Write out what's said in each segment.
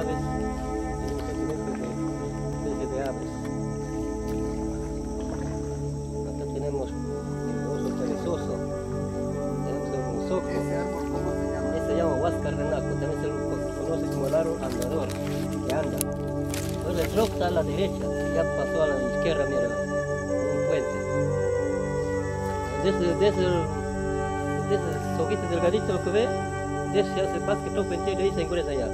Aves, 120 de especies de aves. Acá tenemos el oso perezoso, tenemos el mozoco. ¿Ese árbol cómo se llama? Este se llama también se lo conoce como el árbol andador, que anda. Entonces el rock está a la derecha, ya pasó a la izquierda, mira, un puente. Desde, desde, el- desde el soquete delgadito lo que ve, desde se pasa que todo entero y ahí se ingresa allá.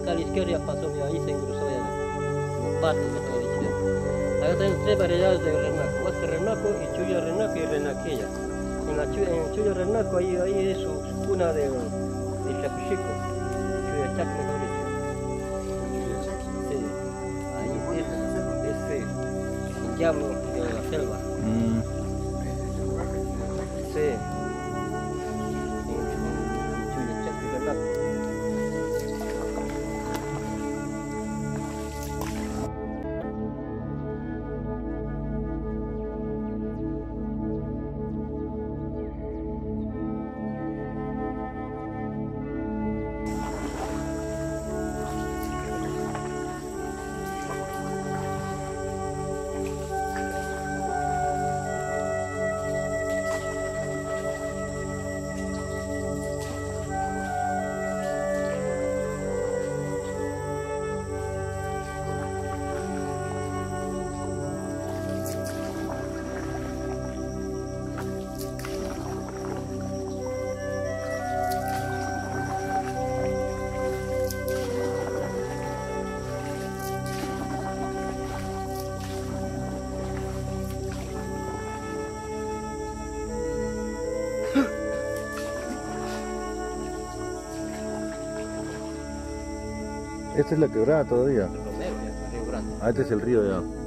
Acá a la izquierda pasó, mira, ahí se ingresó ya, parte de la izquierda. Acá tenemos tres variedades de renaco, Huáscar Renaco y Chuya Renaco y Renaquilla. En la Chuya, en Chuya Renaco ahí, ahí es su, cuna de, de Chapuchico, Chuya Chac mejor dicho. Sí, ahí es, es, el llamo de la selva. Mm. Esta es la quebrada todavía. Romero, ya, Río Grande. Ah, este es el río ya.